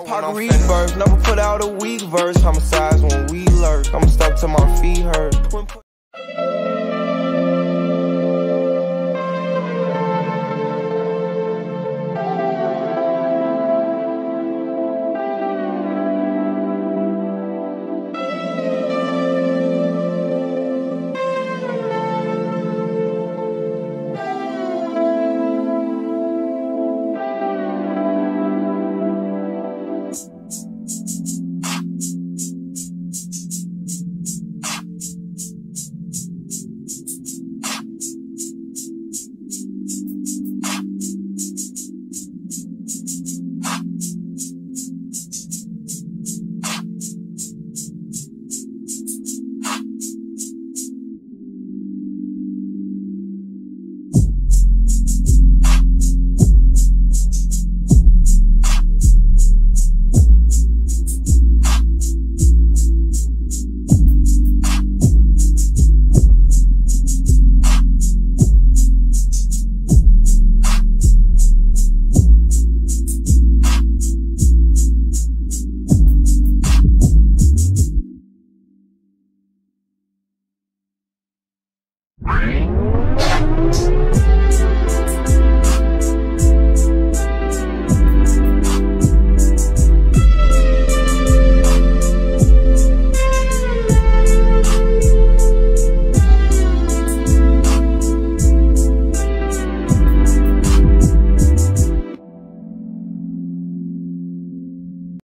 Tupac rebirth, never put out a weak verse. Homicides when we lurk. i'm stuck to till my feet hurt.